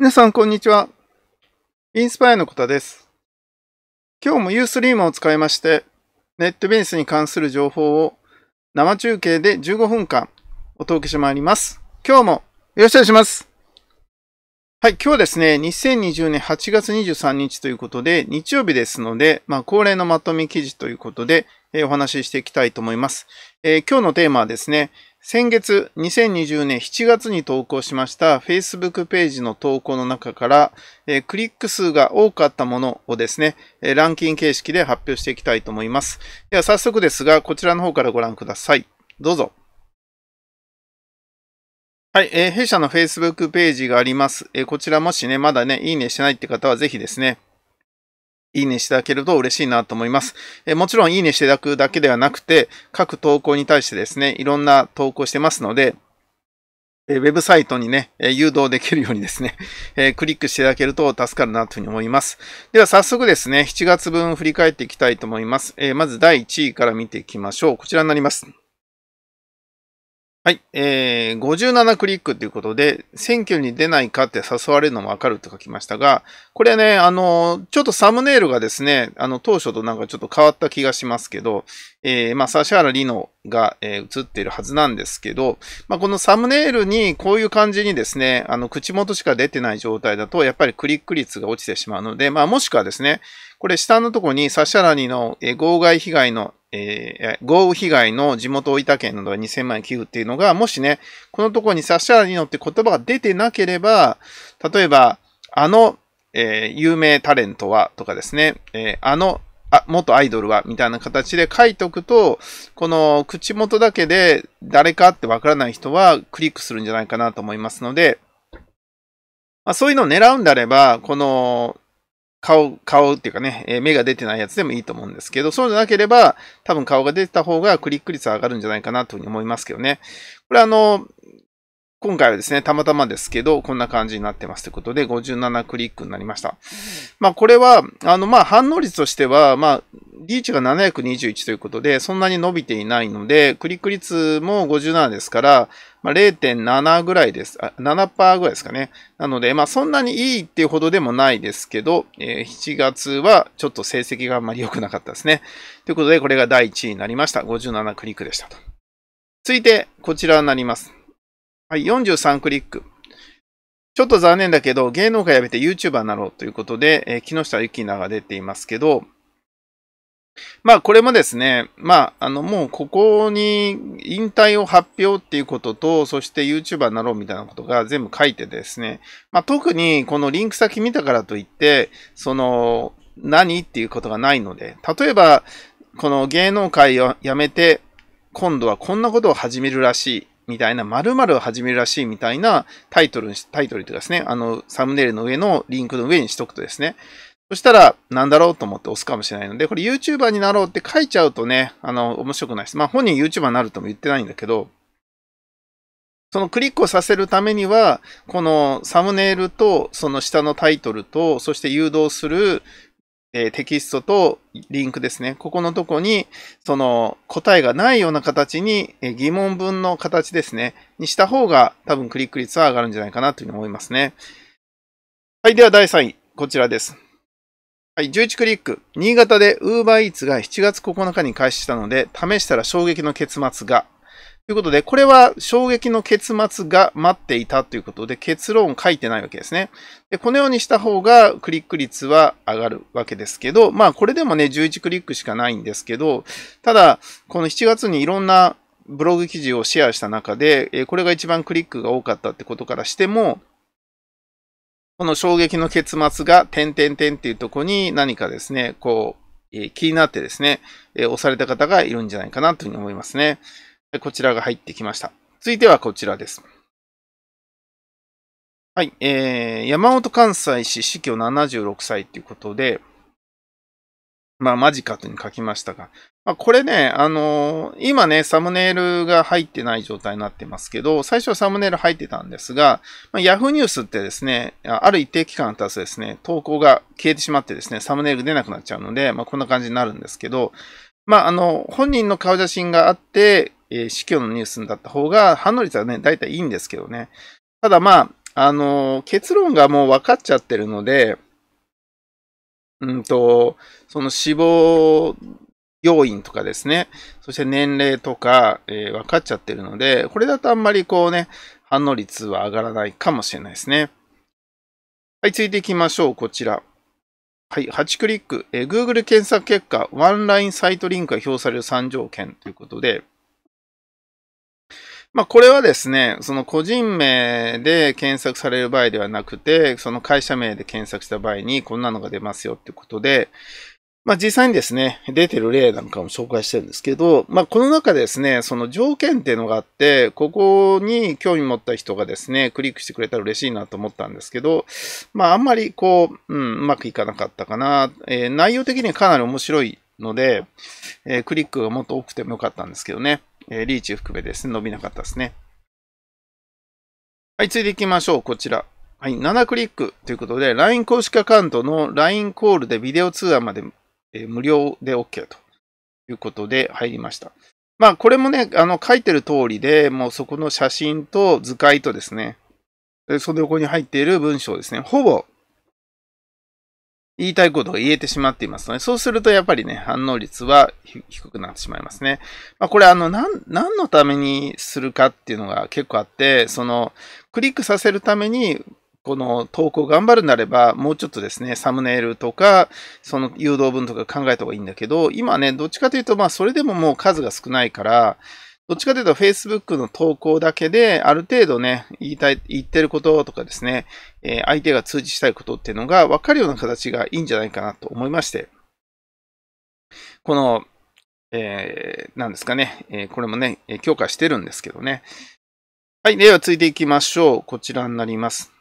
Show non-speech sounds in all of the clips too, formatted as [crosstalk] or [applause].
皆さん、こんにちは。インスパイアのことです。今日もユースリームを使いまして、ネットベースに関する情報を生中継で15分間お届けしてまいります。今日もよろしくお願いします。はい、今日はですね、2020年8月23日ということで、日曜日ですので、まあ、恒例のまとめ記事ということで、えー、お話ししていきたいと思います。えー、今日のテーマはですね、先月2020年7月に投稿しました Facebook ページの投稿の中から、えー、クリック数が多かったものをですね、えー、ランキング形式で発表していきたいと思います。では早速ですが、こちらの方からご覧ください。どうぞ。はい、えー、弊社の Facebook ページがあります。えー、こちらもしね、まだね、いいねしてないって方はぜひですね、いいねしていただけると嬉しいなと思います。えもちろんいいねしていただくだけではなくて、各投稿に対してですね、いろんな投稿してますので、えウェブサイトにね、え誘導できるようにですね、えクリックしていただけると助かるなというふうに思います。では早速ですね、7月分振り返っていきたいと思います。えまず第1位から見ていきましょう。こちらになります。はい。えー、57クリックということで、選挙に出ないかって誘われるのもわかると書きましたが、これね、あの、ちょっとサムネイルがですね、あの、当初となんかちょっと変わった気がしますけど、えー、まあ、指原里乃が、えー、映っているはずなんですけど、まあ、このサムネイルにこういう感じにですね、あの、口元しか出てない状態だと、やっぱりクリック率が落ちてしまうので、まあ、もしくはですね、これ下のところに指原里の、えー、号外被害のえー、豪雨被害の地元大分県などは2000万円寄付っていうのが、もしね、このところに指原にのって言葉が出てなければ、例えば、あの、えー、有名タレントはとかですね、えー、あの、あ、元アイドルはみたいな形で書いておくと、この口元だけで誰かってわからない人はクリックするんじゃないかなと思いますので、まあ、そういうのを狙うんであれば、この顔、顔っていうかね、え目が出てないやつでもいいと思うんですけど、そうじゃなければ、多分顔が出てた方がクリック率上がるんじゃないかなというふうに思いますけどね。これあの、今回はですね、たまたまですけど、こんな感じになってますということで、57クリックになりました。まあ、これは、あの、まあ、反応率としては、まあ、リーチが721ということで、そんなに伸びていないので、クリック率も57ですから、まあ、0.7ぐらいです。あ7%ぐらいですかね。なので、まあ、そんなにいいっていうほどでもないですけど、えー、7月はちょっと成績があんまり良くなかったですね。ということで、これが第1位になりました。57クリックでしたと。続いて、こちらになります。はい、43クリック。ちょっと残念だけど、芸能界やめて YouTuber になろうということで、えー、木下ゆきなが出ていますけど、まあこれもですね、まああのもうここに引退を発表っていうことと、そして YouTuber になろうみたいなことが全部書いてですね、まあ特にこのリンク先見たからといって、その何っていうことがないので、例えばこの芸能界を辞めて今度はこんなことを始めるらしい。みたいな、〇〇を始めるらしいみたいなタイトルに、タイトルというかですね、あの、サムネイルの上のリンクの上にしとくとですね、そしたら、なんだろうと思って押すかもしれないので、これ YouTuber になろうって書いちゃうとね、あの、面白くないです。まあ本人 YouTuber になるとも言ってないんだけど、そのクリックをさせるためには、このサムネイルと、その下のタイトルと、そして誘導するえテキストとリンクですね。ここのとこに、その答えがないような形に、え疑問文の形ですね。にした方が多分クリック率は上がるんじゃないかなというふうに思いますね。はい。では第3位。こちらです。はい。11クリック。新潟で UberEats が7月9日に開始したので、試したら衝撃の結末が。ということで、これは衝撃の結末が待っていたということで、結論書いてないわけですね。でこのようにした方がクリック率は上がるわけですけど、まあこれでもね、11クリックしかないんですけど、ただ、この7月にいろんなブログ記事をシェアした中で、これが一番クリックが多かったってことからしても、この衝撃の結末が点々点っていうとこに何かですね、こうえ、気になってですねえ、押された方がいるんじゃないかなというふうに思いますね。こちらが入ってきました。続いてはこちらです。はい。えー、山本関西市死去76歳ということで、まあ、マジかとに書きましたが、まあ、これね、あのー、今ね、サムネイルが入ってない状態になってますけど、最初はサムネイル入ってたんですが、まあ、Yahoo ニュースってですね、ある一定期間経つとですね、投稿が消えてしまってですね、サムネイル出なくなっちゃうので、まあ、こんな感じになるんですけど、まあ、あの、本人の顔写真があって、えー、死去のニュースだった方が、反応率はね、だいたいいいんですけどね。ただまあ、あの、結論がもう分かっちゃってるので、うんと、その死亡要因とかですね、そして年齢とか、えー、分かっちゃってるので、これだとあんまりこうね、反応率は上がらないかもしれないですね。はい、続いていきましょう。こちら。はい、8クリック。えー、Google 検索結果、ワンラインサイトリンクが表される3条件ということで、まあ、これはですね、その個人名で検索される場合ではなくて、その会社名で検索した場合にこんなのが出ますよってことで、まあ、実際にですね、出てる例なんかも紹介してるんですけど、まあ、この中でですね、その条件っていうのがあって、ここに興味持った人がですね、クリックしてくれたら嬉しいなと思ったんですけど、まあ、あんまりこう、うん、うまくいかなかったかな。えー、内容的にはかなり面白いので、えー、クリックがもっと多くてもよかったんですけどね。えリーチ含めですね、伸びなかったですね。はい、続いていきましょう。こちら。はい、7クリックということで、LINE 公式アカウントの LINE コールでビデオ通話まで、え無料で OK ということで入りました。まあ、これもね、あの、書いてる通りで、もうそこの写真と図解とですね、その横に入っている文章ですね、ほぼ言いたいことが言えてしまっていますので、そうするとやっぱりね、反応率は低くなってしまいますね。まあ、これあの、何、何のためにするかっていうのが結構あって、その、クリックさせるために、この投稿頑張るなれば、もうちょっとですね、サムネイルとか、その誘導文とか考えた方がいいんだけど、今ね、どっちかというと、まあ、それでももう数が少ないから、どっちかというと Facebook の投稿だけで、ある程度ね、言いたい、言ってることとかですね、えー、相手が通知したいことっていうのが分かるような形がいいんじゃないかなと思いまして、この、えー、なんですかね、えー、これもね、強化してるんですけどね。はい、では続いていきましょう。こちらになります。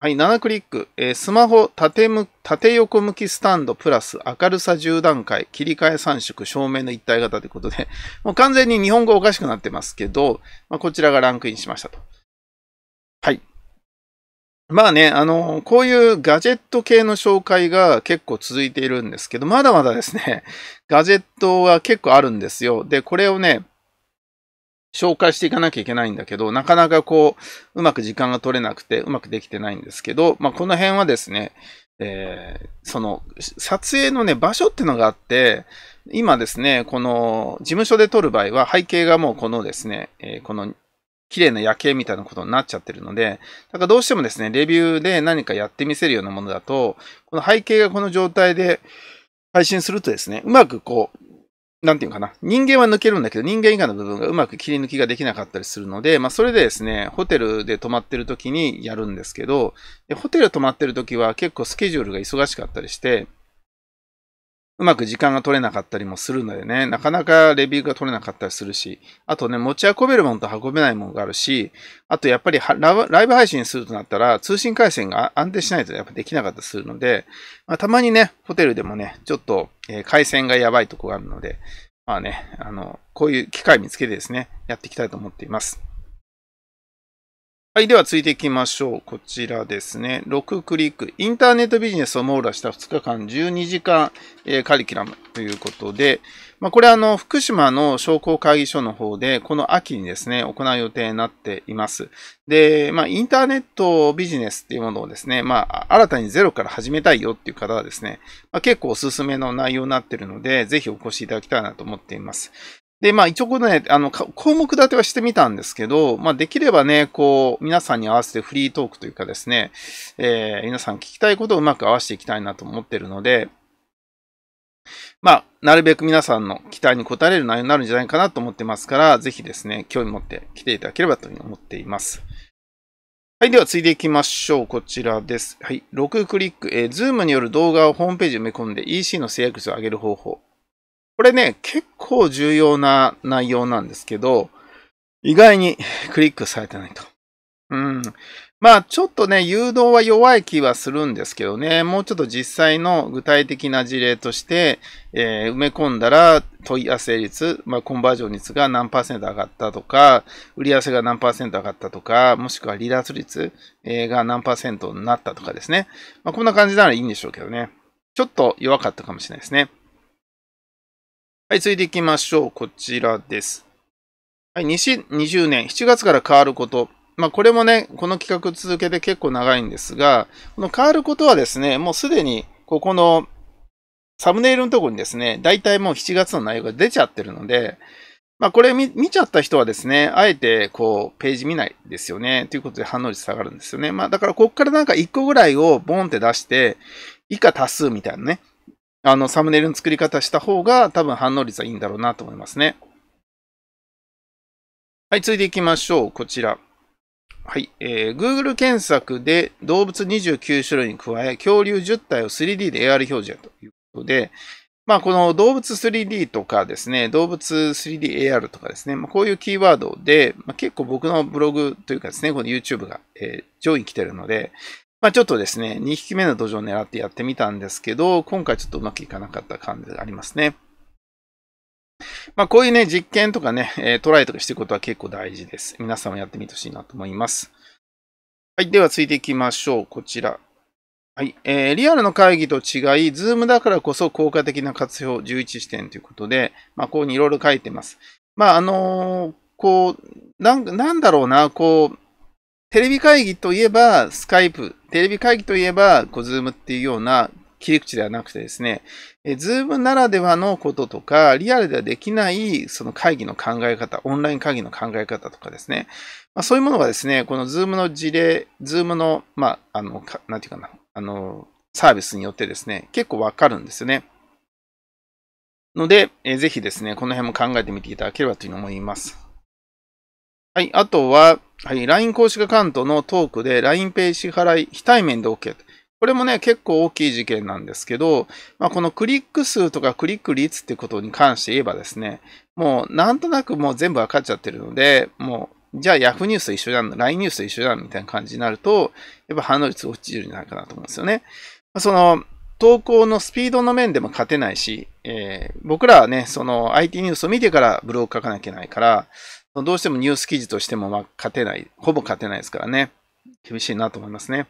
はい、7クリック。えー、スマホ縦む縦横向きスタンドプラス明るさ10段階、切り替え3色、照明の一体型ということで、[laughs] もう完全に日本語おかしくなってますけど、まあ、こちらがランクインしましたと。はい。まあね、あの、こういうガジェット系の紹介が結構続いているんですけど、まだまだですね、[laughs] ガジェットは結構あるんですよ。で、これをね、紹介していかなきゃいけないんだけど、なかなかこう、うまく時間が取れなくて、うまくできてないんですけど、まあ、この辺はですね、えー、その、撮影のね、場所っていうのがあって、今ですね、この事務所で撮る場合は背景がもうこのですね、えー、この綺麗な夜景みたいなことになっちゃってるので、だからどうしてもですね、レビューで何かやってみせるようなものだと、この背景がこの状態で配信するとですね、うまくこう、なんていうかな。人間は抜けるんだけど、人間以外の部分がうまく切り抜きができなかったりするので、まあ、それでですね、ホテルで泊まってる時にやるんですけど、でホテル泊まってる時は結構スケジュールが忙しかったりして、うまく時間が取れなかったりもするのでね、なかなかレビューが取れなかったりするし、あとね、持ち運べるものと運べないものがあるし、あとやっぱりライブ配信するとなったら、通信回線が安定しないとやっぱできなかったりするので、まあ、たまにね、ホテルでもね、ちょっと、えー、回線がやばいとこがあるので、まあね、あの、こういう機会見つけてですね、やっていきたいと思っています。はい。では、続いていきましょう。こちらですね。6クリック。インターネットビジネスを網羅した2日間、12時間、えー、カリキュラムということで、まあ、これあの、福島の商工会議所の方で、この秋にですね、行う予定になっています。で、まあ、インターネットビジネスっていうものをですね、まあ、新たにゼロから始めたいよっていう方はですね、まあ、結構おすすめの内容になっているので、ぜひお越しいただきたいなと思っています。で、まあ一応このね、あの、項目立てはしてみたんですけど、まあできればね、こう、皆さんに合わせてフリートークというかですね、えー、皆さん聞きたいことをうまく合わせていきたいなと思ってるので、まあ、なるべく皆さんの期待に応える内容になるんじゃないかなと思ってますから、ぜひですね、興味持って来ていただければというふうに思っています。はい。では、続いていきましょう。こちらです。はい。6クリック。えー、Zoom による動画をホームページに埋め込んで EC の制約率を上げる方法。これね、結構重要な内容なんですけど、意外に [laughs] クリックされてないと。うん。まあ、ちょっとね、誘導は弱い気はするんですけどね、もうちょっと実際の具体的な事例として、えー、埋め込んだら問い合わせ率、まあ、コンバージョン率が何パーセント上がったとか、売り合わせが何パーセント上がったとか、もしくは離脱率が何パーセントになったとかですね。まあ、こんな感じならいいんでしょうけどね。ちょっと弱かったかもしれないですね。はい、続いていきましょう。こちらです。はい、2020年7月から変わること。まあこれもね、この企画続けて結構長いんですが、この変わることはですね、もうすでにここのサムネイルのところにですね、大体もう7月の内容が出ちゃってるので、まあこれ見ちゃった人はですね、あえてこうページ見ないですよね。ということで反応率下がるんですよね。まあだからこっからなんか1個ぐらいをボンって出して、以下多数みたいなね、あのサムネイルの作り方した方が多分反応率はいいんだろうなと思いますね。はい、続いていきましょう。こちら。はい、えー、Google 検索で動物29種類に加え、恐竜10体を 3D で AR 表示ということで、まあ、この動物 3D とかですね、動物 3DAR とかですね、まあ、こういうキーワードで、まあ、結構僕のブログというかですね、この YouTube が、えー、上位に来てるので、まあ、ちょっとですね、2匹目のどじょうを狙ってやってみたんですけど、今回ちょっとうまくいかなかった感じがありますね。まあ、こういうね、実験とかね、え、トライとかしていくことは結構大事です。皆さんもやってみてほしいなと思います。はい。では、続いていきましょう。こちら。はい。えー、リアルの会議と違い、ズームだからこそ効果的な活用11視点ということで、まあ、こうにいろいろ書いてます。まあ、あのー、こう、なん、なんだろうな、こう、テレビ会議といえば、スカイプ、テレビ会議といえば、こう、ズームっていうような切り口ではなくてですね、えズームならではのこととか、リアルではできない、その会議の考え方、オンライン会議の考え方とかですね、まあ、そういうものがですね、このズームの事例、ズームの、まあ、あの、なんていうかな、あの、サービスによってですね、結構わかるんですよね。ので、えー、ぜひですね、この辺も考えてみていただければというふうに思います。はい。あとは、はい。LINE 公式アカウントのトークで LINEPay 支払い非対面で OK。これもね、結構大きい事件なんですけど、まあ、このクリック数とかクリック率ってことに関して言えばですね、もうなんとなくもう全部わかっちゃってるので、もうじゃあ Yahoo ニュースと一緒じゃん、LINE ニュースと一緒じゃんみたいな感じになると、やっぱ反応率落ちるんじゃないかなと思うんですよね。その、投稿のスピードの面でも勝てないし、えー、僕らはね、その IT ニュースを見てからブログ書かなきゃいけないから、どうしてもニュース記事としてもまあ勝てない、ほぼ勝てないですからね。厳しいなと思いますね。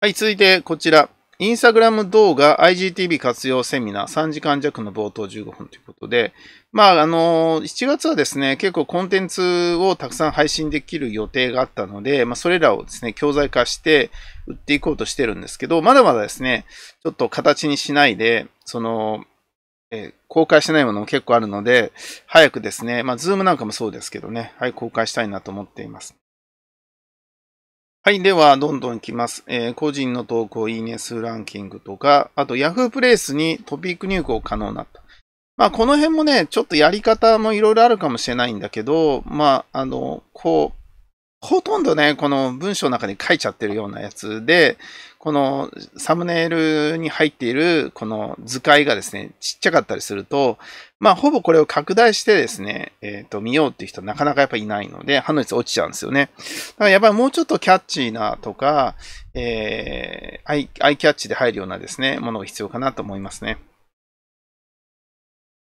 はい、続いてこちら。インスタグラム動画 IGTV 活用セミナー3時間弱の冒頭15分ということで、まあ、あの、7月はですね、結構コンテンツをたくさん配信できる予定があったので、まあ、それらをですね、教材化して売っていこうとしてるんですけど、まだまだですね、ちょっと形にしないで、その、え、公開してないものも結構あるので、早くですね、まあ、ズームなんかもそうですけどね、はい、公開したいなと思っています。はい。では、どんどんいきます。えー、個人の投稿、いいね数ランキングとか、あと Yahoo プレイスにトピック入稿可能になった。まあ、この辺もね、ちょっとやり方もいろいろあるかもしれないんだけど、まあ、あの、こう、ほとんどね、この文章の中に書いちゃってるようなやつで、このサムネイルに入っているこの図解がですね、ちっちゃかったりすると、まあ、ほぼこれを拡大してですね、えっ、ー、と、見ようっていう人なかなかやっぱいないので、反応率落ちちゃうんですよね。だからやっぱりもうちょっとキャッチーなとか、えー、アイアイキャッチで入るようなですね、ものが必要かなと思いますね。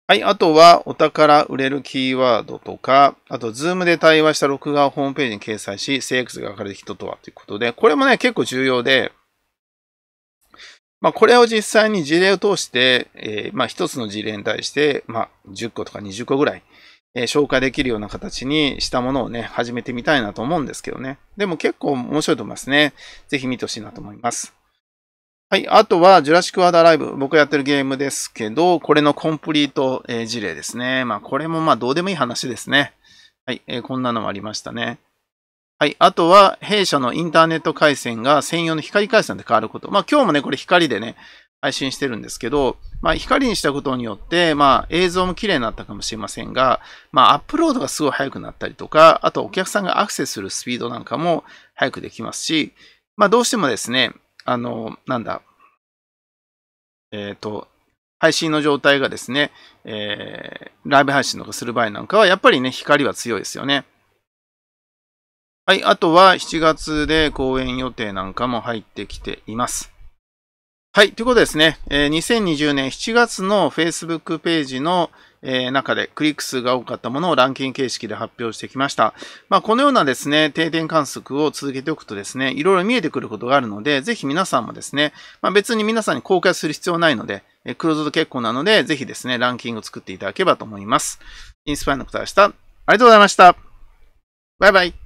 はい。あとは、お宝売れるキーワードとか、あと、ズームで対話した録画をホームページに掲載し、CX が書かれる人とはということで、これもね、結構重要で、まあ、これを実際に事例を通して、えー、まあ、一つの事例に対して、まあ、10個とか20個ぐらい、えー、紹介できるような形にしたものをね、始めてみたいなと思うんですけどね。でも結構面白いと思いますね。ぜひ見てほしいなと思います。はい。あとは、ジュラシックワーダーライブ。僕やってるゲームですけど、これのコンプリート、えー、事例ですね。まあ、これもまあ、どうでもいい話ですね。はい。えー、こんなのもありましたね。はい。あとは、弊社のインターネット回線が専用の光回線で変わること。まあ、今日もね、これ光でね、配信してるんですけど、まあ、光にしたことによって、まあ、映像も綺麗になったかもしれませんが、まあ、アップロードがすごい速くなったりとか、あとお客さんがアクセスするスピードなんかも速くできますし、まあ、どうしてもですね、あの、なんだ、えっ、ー、と、配信の状態がですね、えー、ライブ配信とかする場合なんかは、やっぱりね、光は強いですよね。はい。あとは、7月で公演予定なんかも入ってきています。はい。ということですね、えー、2020年7月の Facebook ページの、えー、中でクリック数が多かったものをランキング形式で発表してきました。まあ、このようなですね、定点観測を続けておくとですね、いろいろ見えてくることがあるので、ぜひ皆さんもですね、まあ、別に皆さんに公開する必要ないので、え、クローズド結構なので、ぜひですね、ランキングを作っていただければと思います。インスパイアの方でした。ありがとうございました。バイバイ。